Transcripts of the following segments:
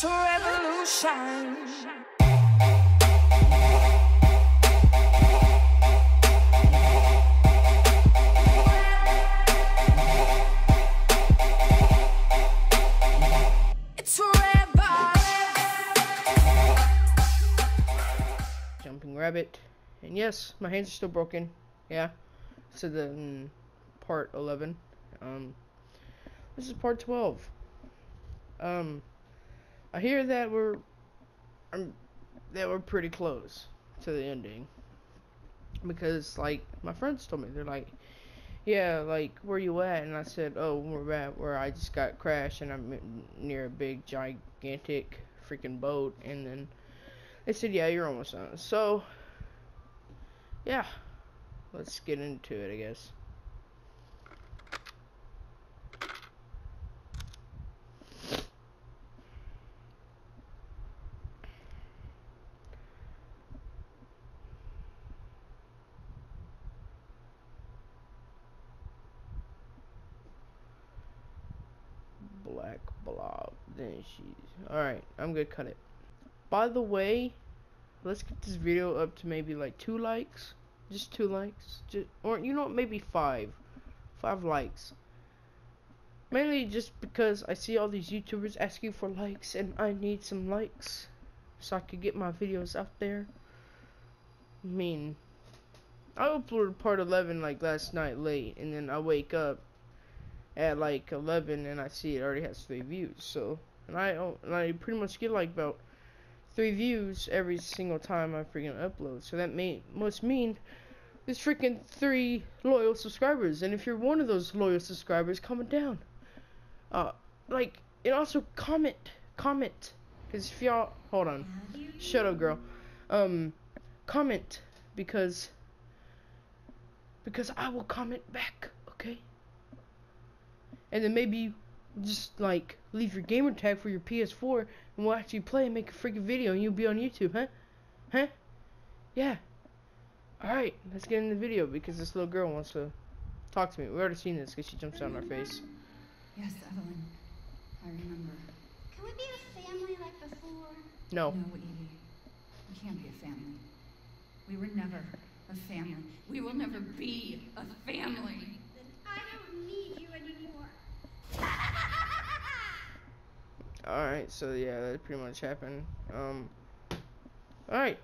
It's a revolution. Jumping rabbit. And yes, my hands are still broken. Yeah. So the mm, part 11. Um, this is part 12. Um, I hear that we're um, that we're pretty close to the ending because like my friends told me they're like, yeah, like where you at? And I said, oh, we're at where I just got crashed and I'm near a big gigantic freaking boat. And then they said, yeah, you're almost done. So yeah, let's get into it, I guess. Blob. Then she's alright. I'm gonna cut it. By the way, let's get this video up to maybe like two likes. Just two likes. Just or you know what, maybe five. Five likes. Mainly just because I see all these YouTubers asking for likes and I need some likes so I could get my videos out there. I mean, I uploaded part 11 like last night late and then I wake up at like 11 and I see it already has 3 views. So, and I and I pretty much get like about 3 views every single time I freaking upload. So that may must mean there's freaking 3 loyal subscribers. And if you're one of those loyal subscribers, comment down. Uh, like, and also comment, comment. Because if y'all, hold on. Shut up, girl. Um, comment. Because, because I will comment back, okay? And then maybe just, like, leave your gamer tag for your PS4 and we'll actually play and make a freaking video and you'll be on YouTube, huh? Huh? Yeah. Alright, let's get in the video because this little girl wants to talk to me. We've already seen this because she jumps out on our face. Yes, Evelyn. I remember. Can we be a family like before? No. No, Evie. We can't be a family. We were never a family. We will never be a family. Then I don't need you Alright, so yeah, that pretty much happened. Um, alright.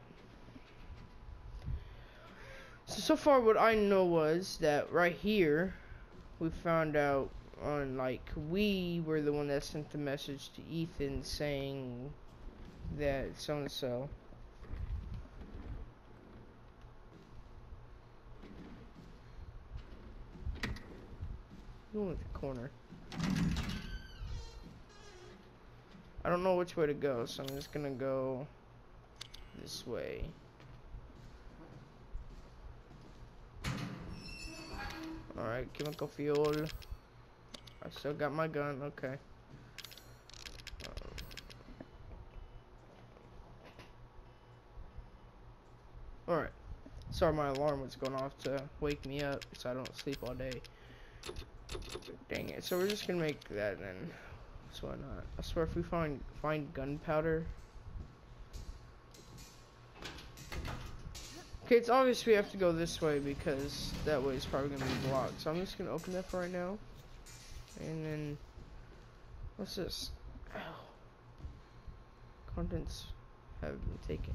So, so far what I know was that right here, we found out on, like, we were the one that sent the message to Ethan saying that so-and-so. Going with the corner. I don't know which way to go, so I'm just gonna go this way. Alright, chemical fuel. I still got my gun, okay. Um, alright. Sorry my alarm was going off to wake me up so I don't sleep all day. Dang it. So we're just gonna make that then. Why not? I swear if we find find gunpowder. Okay, it's obvious we have to go this way because that way is probably gonna be blocked. So I'm just gonna open that for right now. And then what's this? Contents have been taken.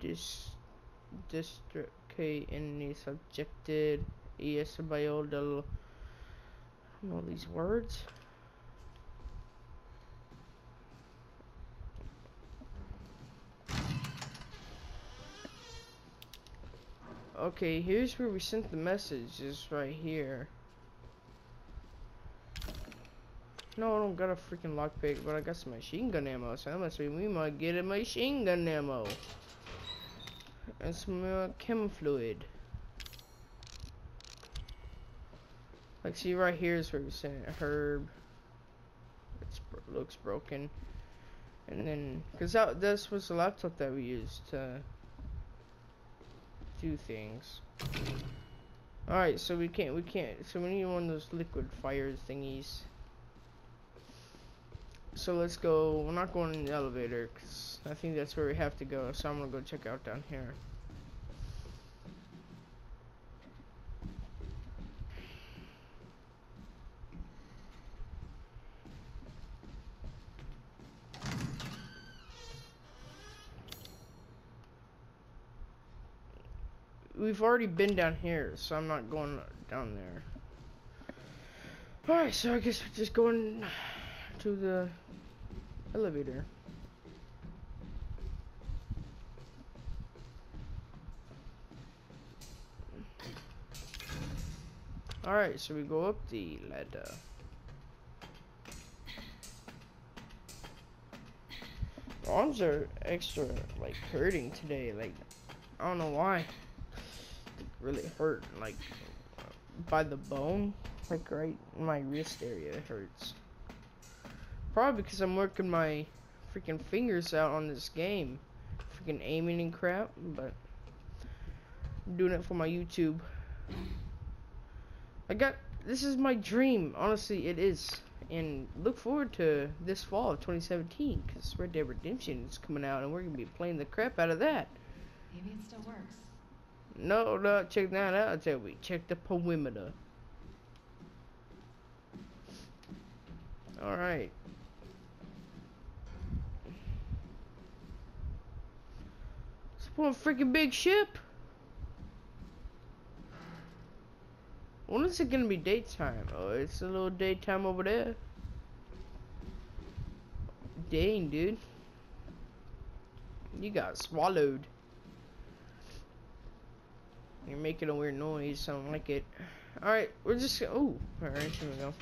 Dis district K any subjected es bio know these words. Okay, here's where we sent the message, is right here. No, I don't got a freaking lockpick, but I got some machine gun ammo, so that must mean we might get a machine gun ammo. And some uh, chem fluid. Like, see right here is where we sent. Herb. It looks broken. And then, because that this was the laptop that we used to do things. Alright, so we can't, we can't, so we need one of those liquid fire thingies. so let's go. We're not going in the elevator because I think that's where we have to go. So I'm gonna go check out down here. We've already been down here, so I'm not going down there. Alright, so I guess we're just going to the elevator. Alright, so we go up the ladder. My arms are extra, like, hurting today. Like, I don't know why. Really hurt, like, by the bone. Like, right my wrist area, hurts. Probably because I'm working my freaking fingers out on this game. Freaking aiming and crap, but I'm doing it for my YouTube. I got this is my dream, honestly it is. And look forward to this fall of 2017 because Red Dead Redemption is coming out and we're gonna be playing the crap out of that. Maybe it still works. No, no, check that out, tell we check the perimeter. Alright. It's one freaking big ship. When is it gonna be daytime? Oh, it's a little daytime over there. Dang, dude. You got swallowed. You're making a weird noise. I don't like it. Alright, we're just. Oh, alright, here we go.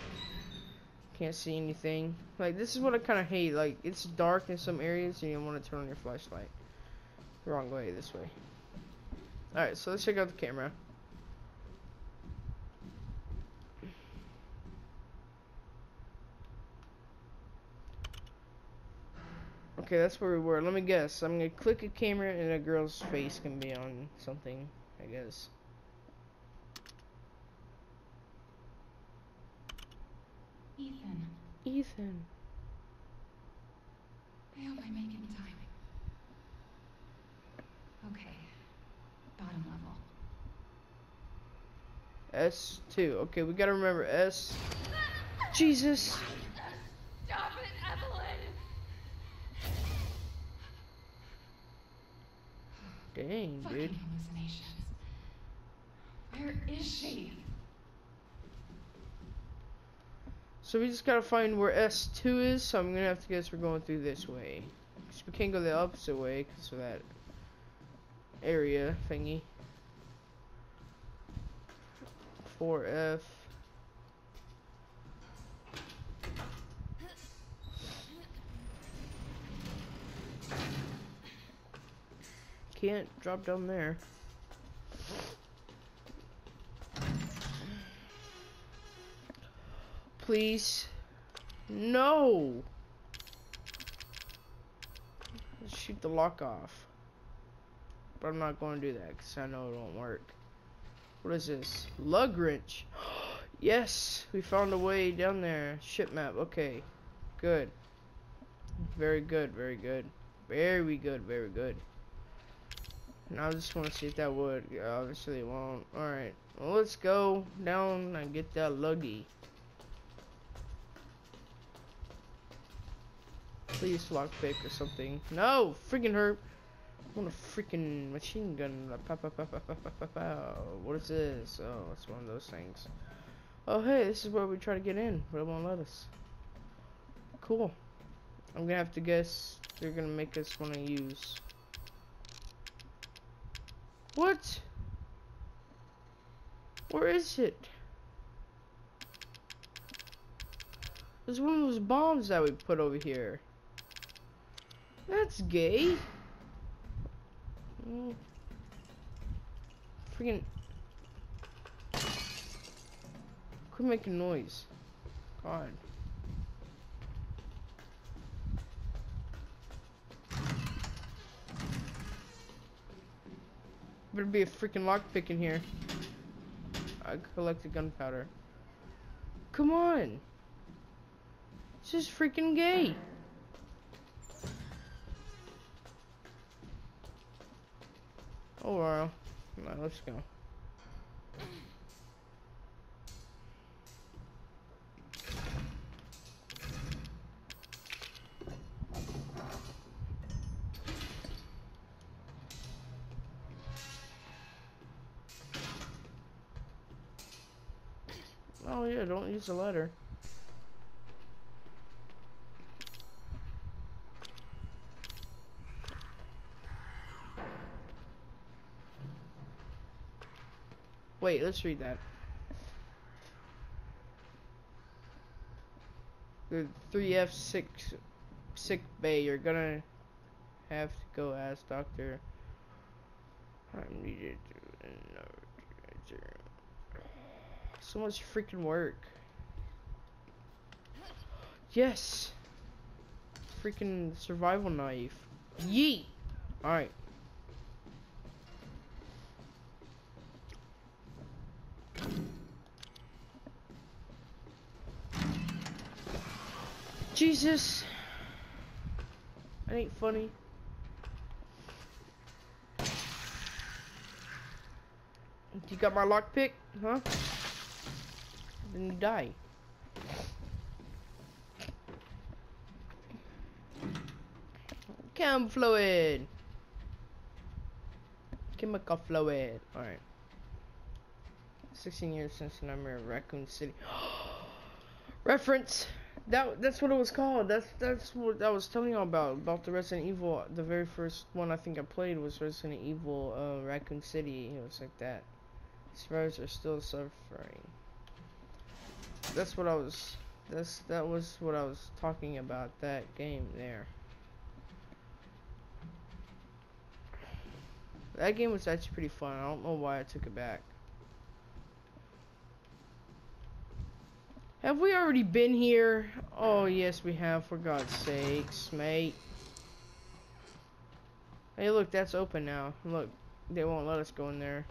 Can't see anything. Like, this is what I kind of hate. Like, it's dark in some areas and you want to turn on your flashlight. Wrong way, this way. Alright, so let's check out the camera. Okay, that's where we were. Let me guess. I'm gonna click a camera and a girl's face can be on something, I guess. Ethan, Ethan. I hope I make it in time. Okay. Bottom level. S2. Okay, we gotta remember S. Jesus. Stop it, Evelyn! Dang, Fucking dude. Where is she? So we just gotta find where S2 is, so I'm gonna have to guess we're going through this way. 'Cause we can't go the opposite way because of that area thingy. 4F. Can't drop down there. Please. No! Let's shoot the lock off. But I'm not going to do that because I know it won't work. What is this? Lug wrench. yes! We found a way down there. Ship map. Okay. Good. Very good. Very good. Very good. Very good. Now I just want to see if that would. Obviously it won't. Alright. Well, let's go down and get that luggy. Please lockpick or something. No! Freaking hurt. I want a freaking machine gun. What is this? Oh, it's one of those things. Oh, hey, this is where we try to get in, but it won't let us. Cool. I'm gonna have to guess they're gonna make us want to use. What? Where is it? There's one of those bombs that we put over here. That's gay. Mm. Freaking. Quit making noise. God. Better be a freaking lockpick in here. I collected gunpowder. Come on. This is freaking gay. Oh well. Alright, let's go. Oh yeah, don't use the letter. Wait, let's read that. The 3F six sick bay. You're gonna have to go ask Doctor. I'm needed to know. So much freaking work. Yes. Freaking survival knife. Yeet. All Jesus. That ain't funny. You got my lockpick, huh? Then you die. Chem fluid. Chemical fluid. Alright. 16 years since the number of Raccoon City. Reference. That that's what it was called. That's that's what I was telling you about about the Resident Evil. The very first one I think I played was Resident Evil uh, Raccoon City. It was like that. Survivors are still suffering. That's what I was. That's that was what I was talking about. That game there. That game was actually pretty fun. I don't know why I took it back. Have we already been here? Oh, yes, we have, for God's sakes, mate. Hey, look, that's open now. Look, they won't let us go in there.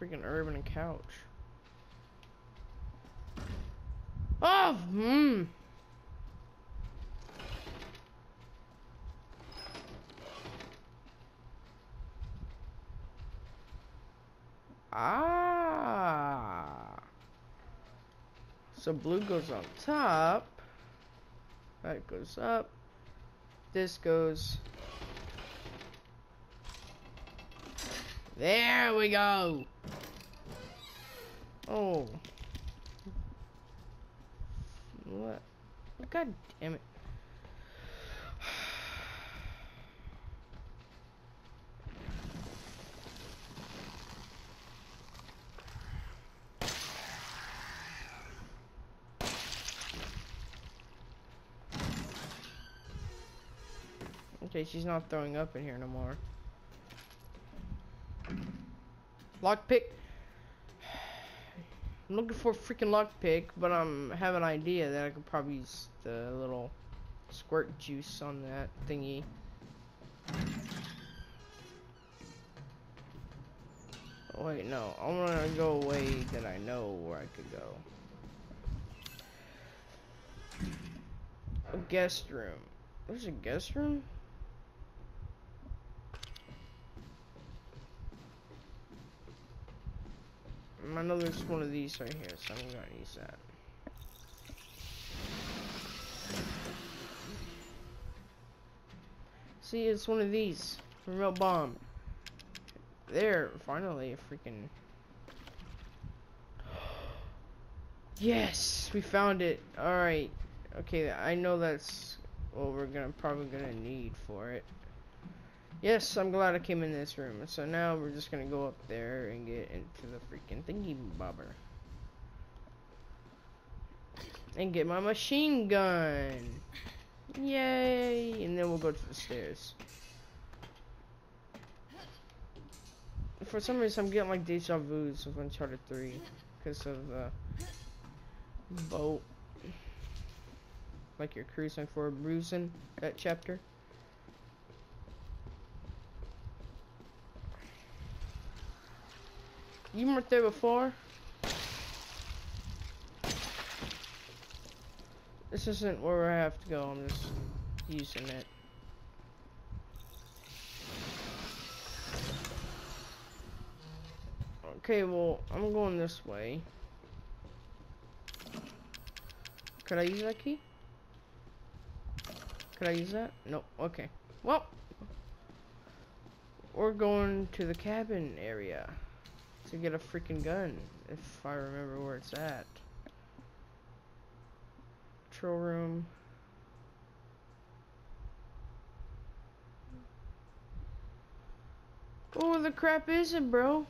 Freaking urban and couch. Oh, hmm. Ah. So blue goes on top. That goes up. This goes. There we go. Oh. What? God damn it. She's not throwing up in here no more. Lockpick. I'm looking for a freaking lockpick, but I'm have an idea that I could probably use the little squirt juice on that thingy. Oh, wait, no. I'm gonna go away that I know where I could go. A guest room. There's a guest room? I know there's one of these right here, so I'm gonna use that. See, it's one of these. Remote bomb. There, finally, a freaking... Yes! We found it! Alright. Okay, I know that's what we're gonna probably gonna need for it. Yes, I'm glad I came in this room. So now we're just gonna go up there and get into the freaking thingy bobber. And get my machine gun. Yay! And then we'll go to the stairs. For some reason, I'm getting like deja vu's of Uncharted 3 because of the boat. Like you're cruising for a bruising, that chapter. You weren't there before? This isn't where I have to go, I'm just using it. Okay, well, I'm going this way. Could I use that key? Could I use that? No, okay. Well, we're going to the cabin area to get a freaking gun, if I remember where it's at. Control room. Oh, the crap is it, bro?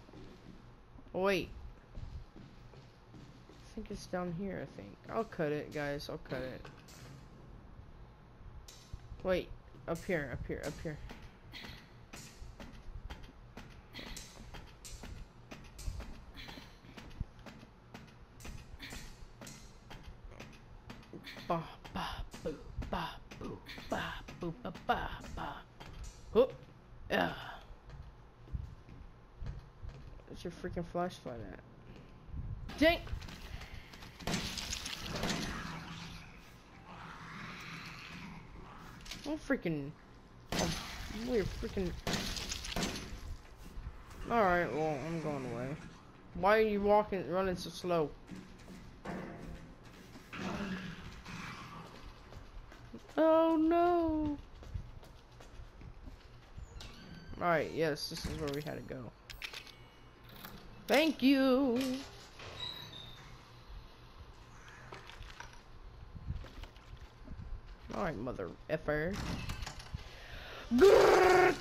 Wait. I think it's down here, I think. I'll cut it, guys. I'll cut it. Wait. Up here, up here, up here. Ba ba boo ba boo ba boo ba ba ba. Whoop. Oh, yeah. Where's your freaking flashlight at? Dang! Oh freaking! Oh, we're freaking. All right, well I'm going away. Why are you walking, running so slow? Yes, this is where we had to go. Thank you! Alright, mother effer. Grrrr!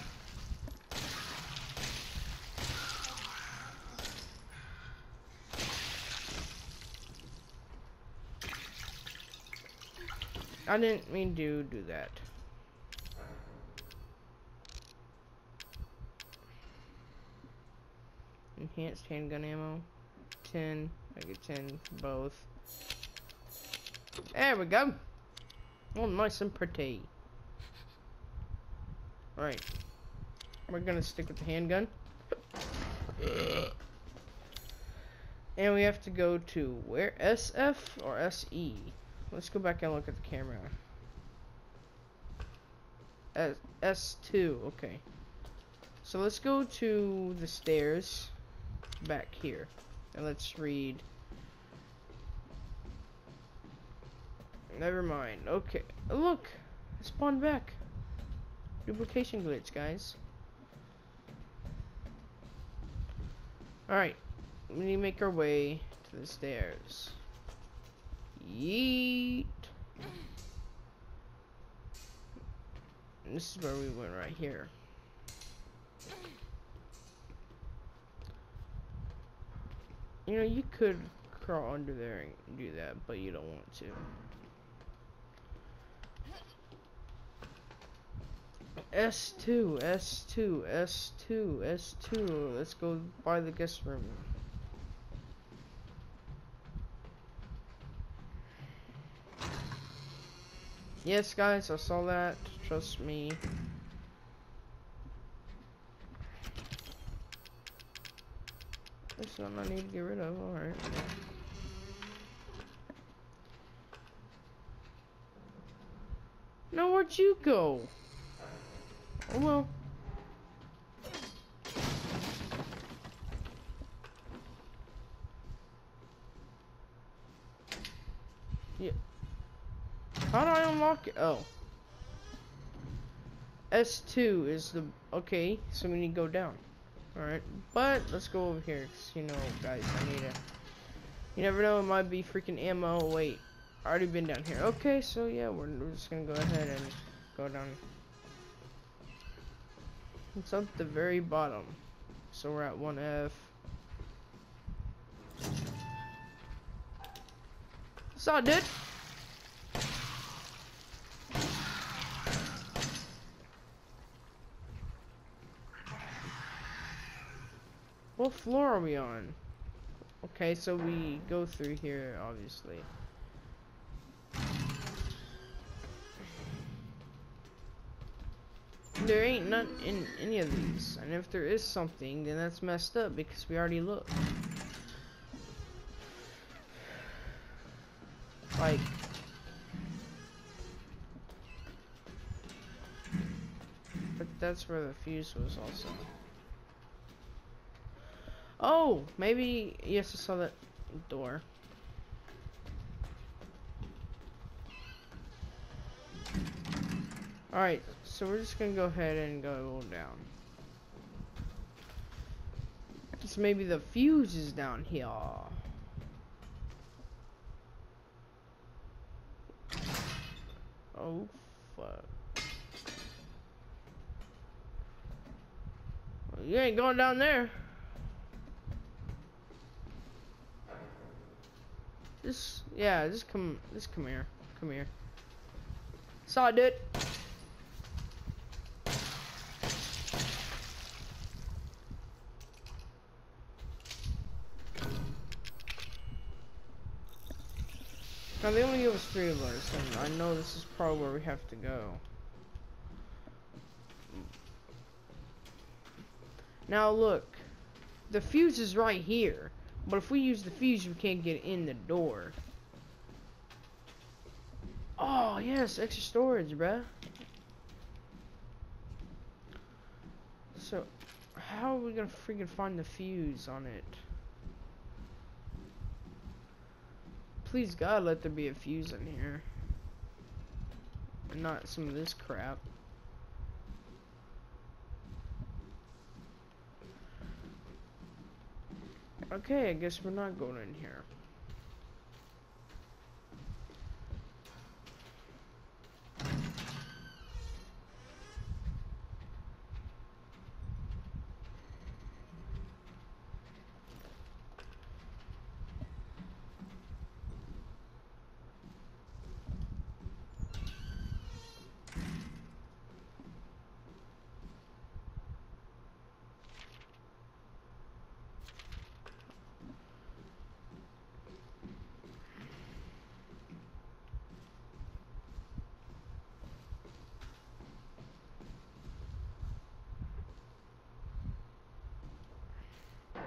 I didn't mean to do that. Enhanced handgun ammo. 10. I get 10 for both. There we go. Oh, nice and pretty. Alright. We're gonna stick with the handgun. And we have to go to where? SF or SE? Let's go back and look at the camera. S S2, okay. So let's go to the stairs back here. And let's read. Never mind. Okay. Look! I spawned back. Duplication glitch, guys. Alright. We need to make our way to the stairs. Yeet. This is where we went right here. You know, you could crawl under there and do that, but you don't want to. S2, S2, S2, S2. Let's go by the guest room. Yes, guys, I saw that. Trust me. There's something I need to get rid of. Alright. Now where'd you go? Oh well. Yeah. How do I unlock it? Oh. S2 is the... Okay, so we need to go down. Alright, but let's go over here, cause you know, guys, I need to... You never know, it might be freaking ammo. Wait, already been down here. Okay, so yeah, we're, we're just gonna go ahead and go down. It's at the very bottom. So we're at 1F. Saw, dude! What floor are we on? Okay, so we go through here, obviously. there ain't none in any of these. And if there is something, then that's messed up because we already looked. Like, but that's where the fuse was also. Oh, maybe yes, I saw that door. Alright, so we're just gonna go ahead and go down. So maybe the fuse is down here. Oh, fuck. Well, you ain't going down there. Just, yeah, just come, just come here. Come here. Saw it, dude. Now they only give us three of us, and I know this is probably where we have to go. Now look, the fuse is right here, but if we use the fuse, we can't get in the door. Oh yes, extra storage, bruh. So, how are we gonna freaking find the fuse on it? Please God, let there be a fuse in here. And not some of this crap. Okay, I guess we're not going in here.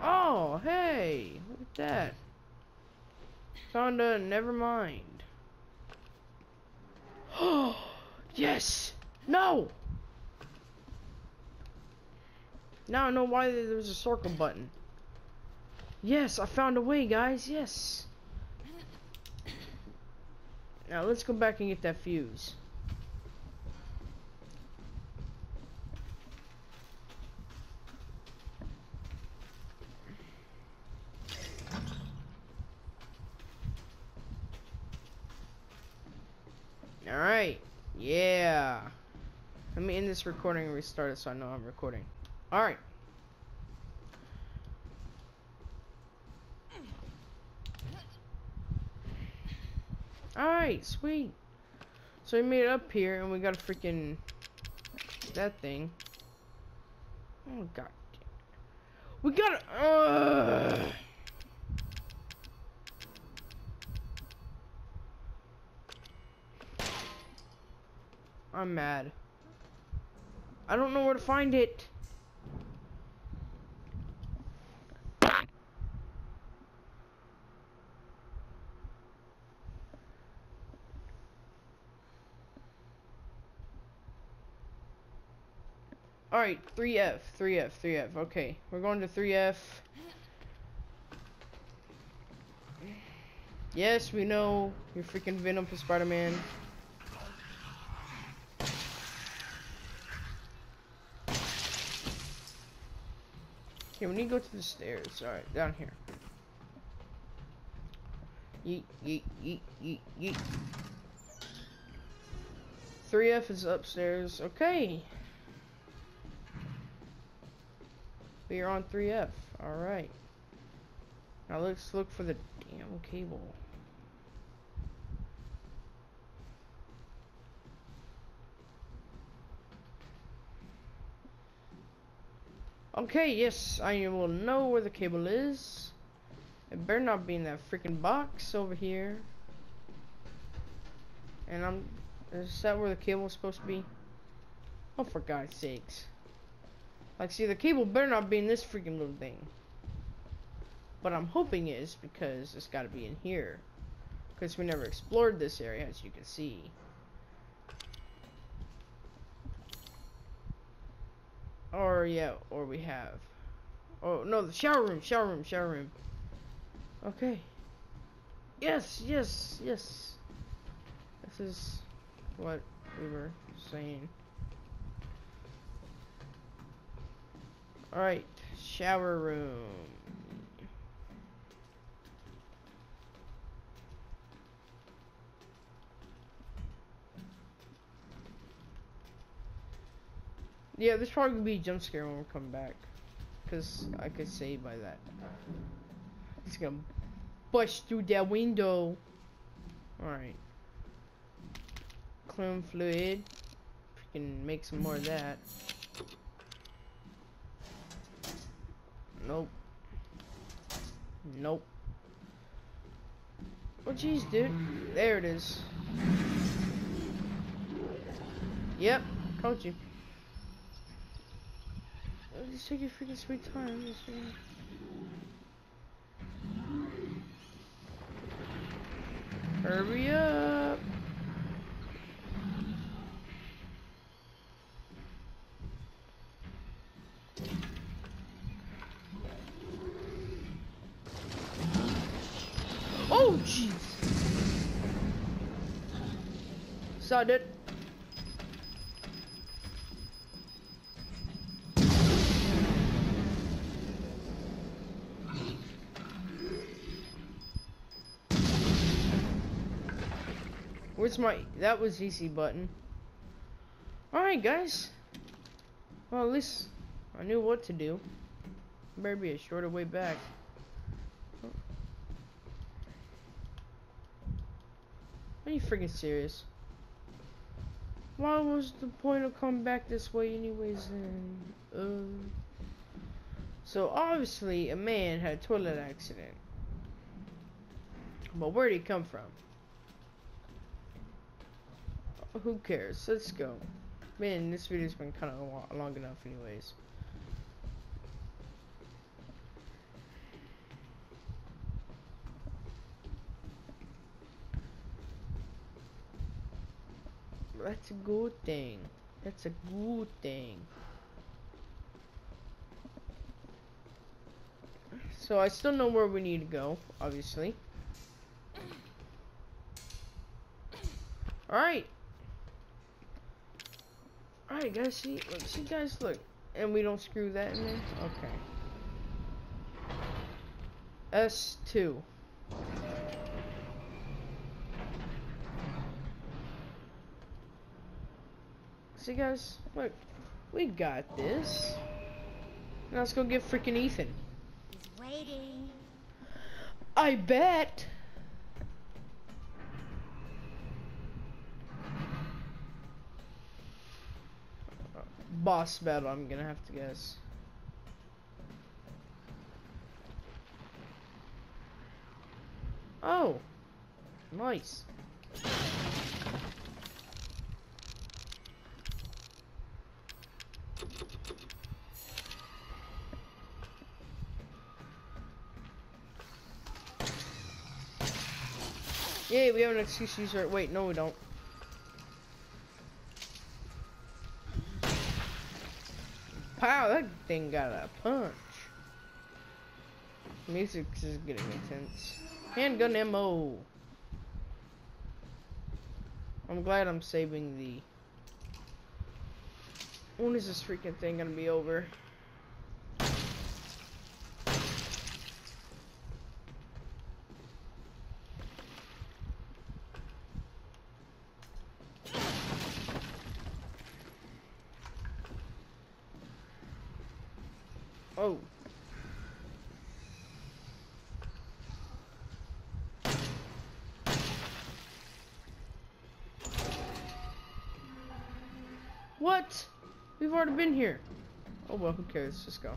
Oh, hey, look at that. Found a never mind. Oh, yes. No. Now I know why there's a circle button. Yes, I found a way, guys. Yes. Now let's go back and get that fuse. Alright. Yeah. Let me end recording restarted so I know I'm recording. Alright. Alright, sweet. So we made it up here and we got a freaking that thing. Oh god. We got it. Uh, I'm mad. I don't know where to find it. Alright, 3F, 3F, 3F. Okay, we're going to 3F. Yes, we know you're freaking Venom for Spider-Man. Okay, we need to go to the stairs. Alright, down here. Yeet, yeet, yeet, yeet, yeet. 3F is upstairs. Okay. We are on 3F. Alright. Now let's look for the damn cable. Okay, yes, I will know where the cable is. It better not be in that freaking box over here. And I'm, is that where the cable is supposed to be? Oh, for God's sakes. Like, see, the cable better not be in this freaking little thing. But I'm hoping it is because it's got to be in here. Because we never explored this area, as you can see. Or, yeah, or we have. Oh, no, the shower room, shower room, shower room. Okay. Yes, yes, yes. This is what we were saying. Alright, shower room. Yeah, there's probably gonna be a jump scare when we come back. Cause I could say by that. He's gonna bust through that window. Alright. Clone fluid. We can make some more of that. Nope. Nope. Oh jeez, dude. There it is. Yep, told you. Just take your freaking sweet time. Just, uh, Hurry up. Oh, jeez. Saw it. Where's my... That was easy button. Alright, guys. Well, at least I knew what to do. Better be a shorter way back. Are you freaking serious? Why was the point of coming back this way anyways then? Uh, so obviously a man had a toilet accident. But where did he come from? Who cares? Let's go. Man, this video's been kind of long enough anyways. That's a good thing. That's a good thing. So I still know where we need to go, obviously. Alright. Alright guys, see look, see guys look. And we don't screw that in there? Okay. S two. See guys, look, we got this. Now let's go get freaking Ethan. He's waiting. I bet. Boss battle, I'm gonna have to guess. Oh, nice. Yay, we have an excuse to use our- Wait, no, we don't. Thing got a punch. Music is getting intense. Handgun ammo. I'm glad I'm saving the. When is this freaking thing gonna be over? Oh. What? We've already been here. Oh well, who cares? Just go.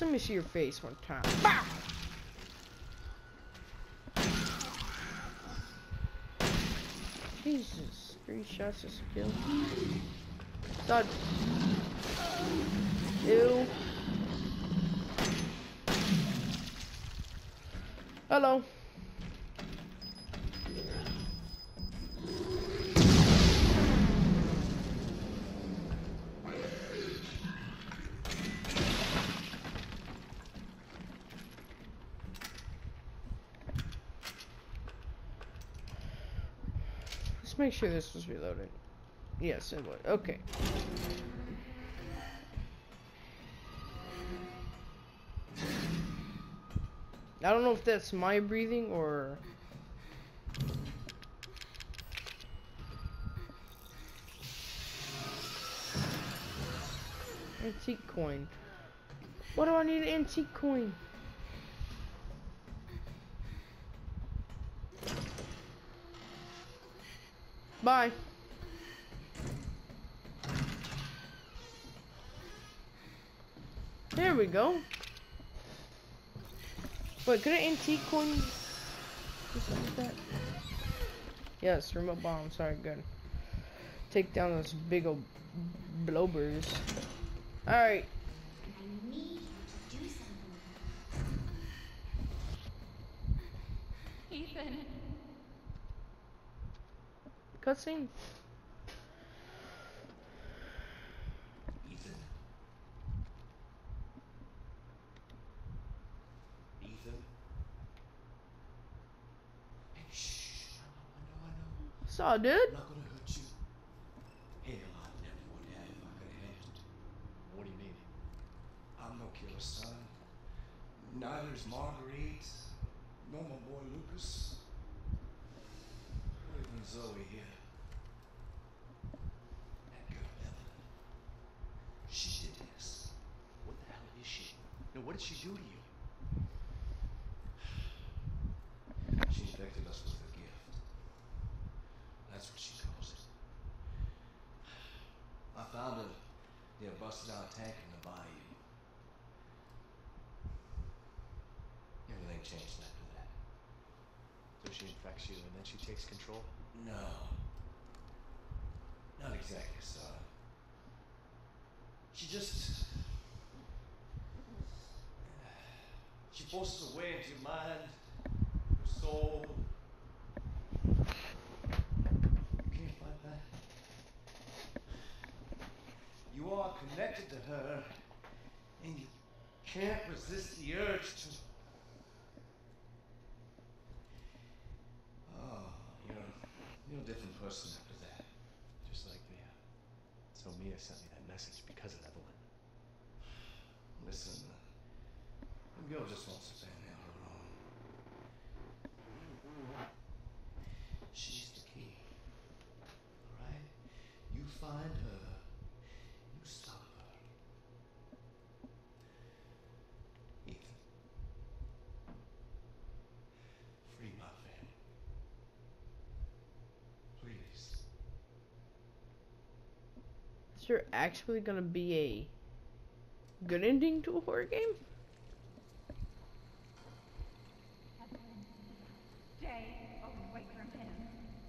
Let me see your face one time. Bow! Jesus. Three shots is a kill. Stop. Ew. Hello. Let's make sure this was reloaded. Yes, it was. Okay. I don't know if that's my breathing or. Antique coin. What do I need an antique coin? Bye. There we go. Wait, could an antique coin do something like that? Yes, remote bomb. Sorry, good. Take down those big old blowbers. Alright. I need you to do something. Ethan. Cutscene. Ethan? Ethan? Hey, shh. I know, I know. Saw, dude. I'm not gonna hurt you. Hell, I'd never would have if I could have helped. What do you mean? I'm no killer, son. Neither is Marguerite, nor my boy Lucas. Or even Zoe here. That girl, Evelyn. She did this. What the hell is No, what did she do to you? She infected us with her gift. That's what she calls it. I found her near a busted out tank in the bayou. Everything changed after that. So she infects you and then she takes control? No. Not exactly, son. She just. She forces her way into your mind, your soul. You can't fight that. You are connected to her, and you can't resist the urge to. Oh, you're, you're a different person after that. Just like Mia. So Mia sent me that message because of Evelyn. Listen, uh, the girl just wants to family on her own. She's the key. Alright? You find her, you. Ethan. Free my family. Please. Is there actually gonna be a good ending to a horror game? Stay away from him.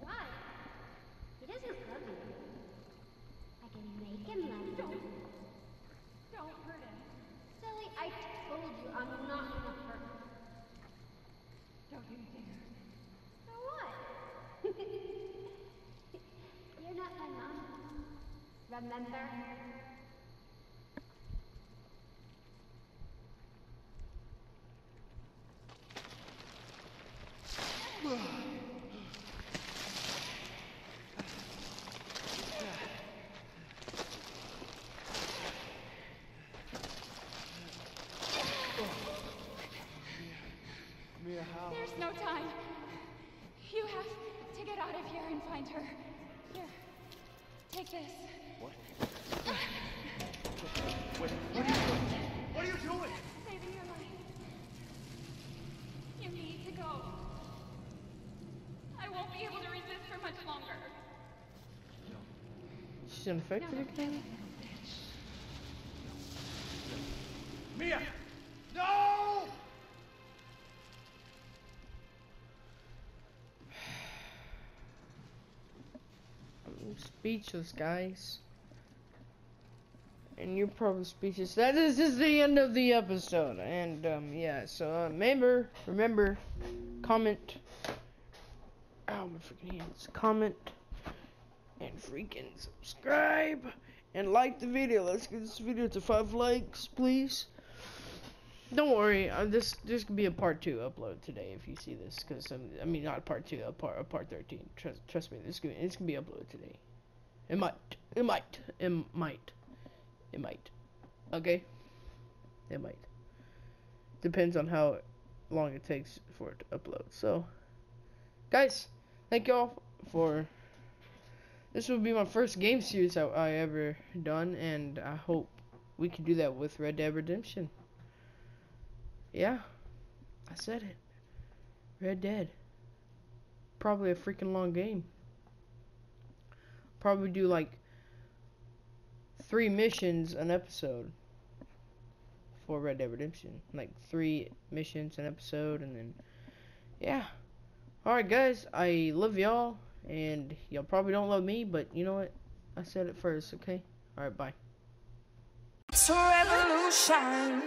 Why? He doesn't love you. I can make him love you. Don't. Don't hurt him. Silly, I told you I'm not gonna hurt him. Don't you dare. So what? You're not my mom. Remember? Mia, how? There's no time. You have to get out of here and find her. Here. Take this. What? Wait, what are you doing? What are you doing? Saving your life. You need to go. I won't be able to resist for much longer. She's infected again? Speechless, guys. And you're probably speechless. That is the end of the episode. And um, yeah, so uh, remember, remember, comment. Oh my freaking hands! Comment and freaking subscribe and like the video. Let's get this video to five likes, please. Don't worry, uh, this this could be a part two upload today if you see this, because um, I mean not part two, a part a part thirteen. Trust trust me, this could it's gonna be uploaded today. It might, it might, it might, it might. Okay, it might. Depends on how long it takes for it to upload. So, guys, thank y'all for. This will be my first game series I, I ever done, and I hope we can do that with Red Dead Redemption. Yeah, I said it. Red Dead. Probably a freaking long game. Probably do like three missions an episode for Red Dead Redemption. Like three missions an episode, and then yeah. Alright, guys, I love y'all, and y'all probably don't love me, but you know what? I said it first, okay? Alright, bye. It's revolution.